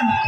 Yeah.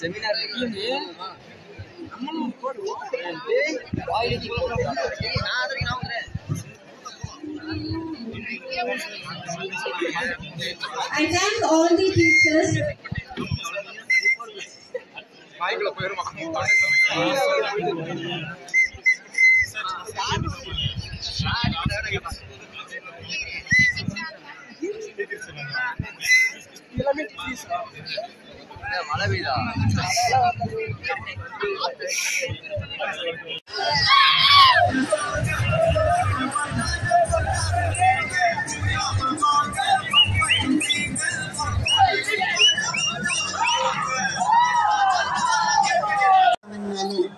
seminar I thank all the teachers மழை பெய்தா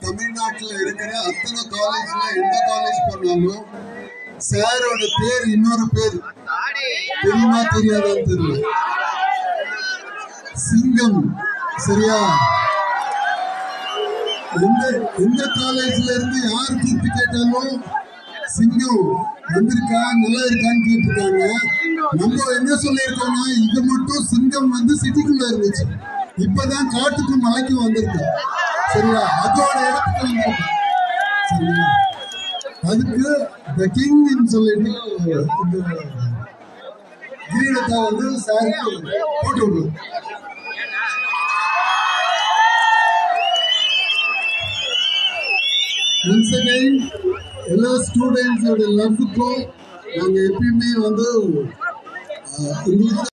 போனாலும் இருக்கிற அத்தனை காலேஜ்ல எந்த காலேஜ் பண்ணாலும் சாரோட பேர் இன்னொரு பேர். தெரியுமா தெரியாதான்னு தெரியல. சிங்கம் சரியா? எந்த எந்த காலேஜ்ல இருந்து யார் கூப்பிட்டு கேட்டாலும் சிங்கம் வந்திருக்கா நல்லா இருக்கான்னு கேட்டிருக்காங்க. நம்ம என்ன சொல்லியிருக்கோம்னா இது மட்டும் சிங்கம் வந்து சிட்டிக்குள்ள இருந்துச்சு. இப்பதான் காட்டுக்கும் மலைக்கும் வந்திருக்கு. சரியா? அதோட இடத்துக்கு வந்திருக்கு. சரியா? அதுக்கு த கிங்னு சொல்லிட்டு இந்த கிரீடத்தை வந்து சாருக்கு போட்டு விடுவோம் ஒன்ஸ் அகைன் எல்லா ஸ்டூடெண்ட்ஸோட லவ்வுக்கும் நாங்கள் எப்பயுமே வந்து அஹ், உங்களுக்கு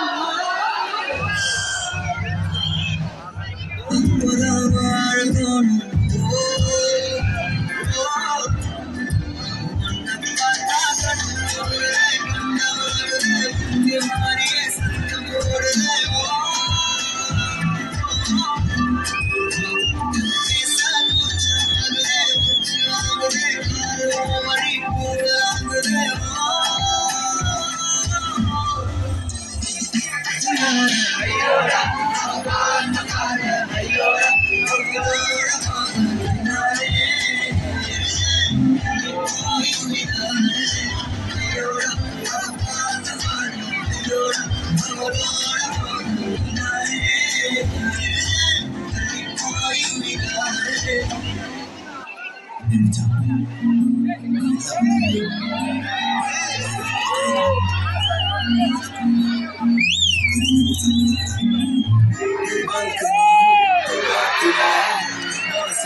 Ayora, ayora, ayora, ayora, ayora, ayora,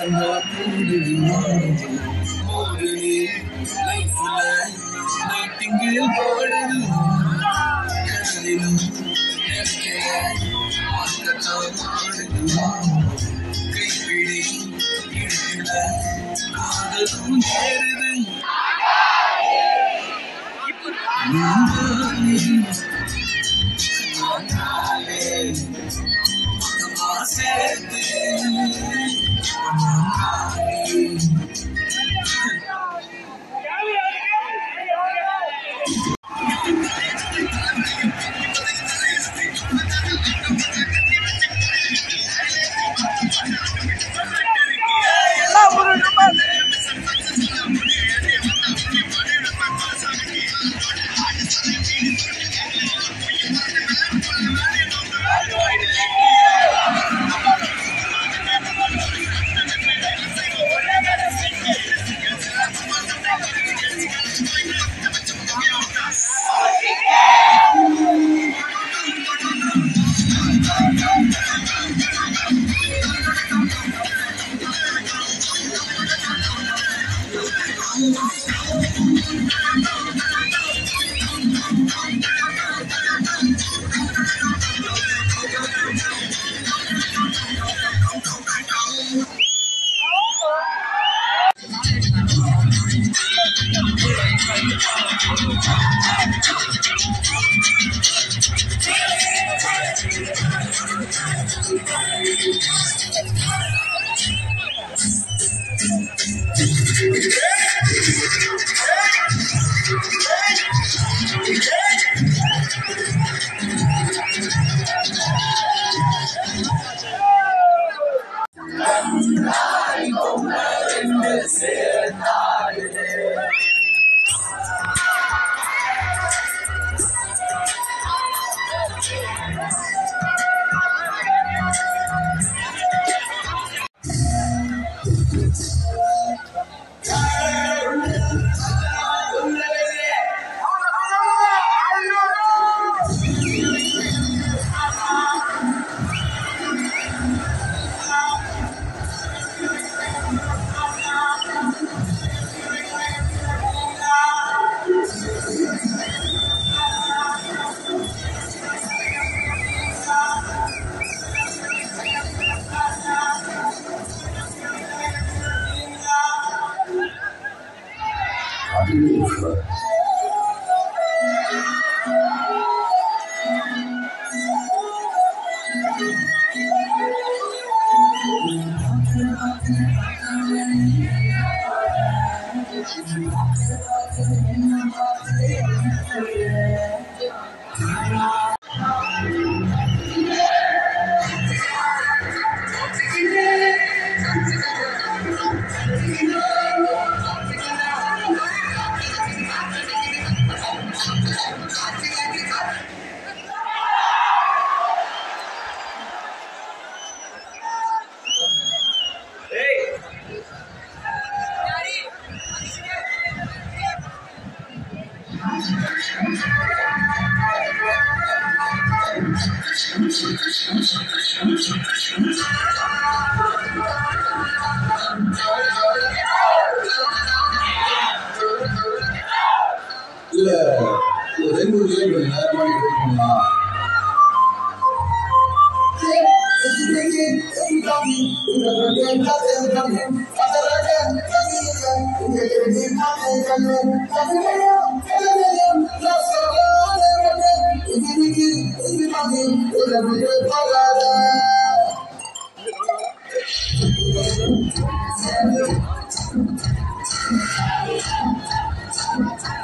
கைப்பிடி காதலும் சேருது சேர்த்து Amen. Thank you. Thank you. இல்ல ஒரு ரெண்டு மூணு கிலோமீட்டர் நேரமா ட்ரை பண்ணலாம் Thank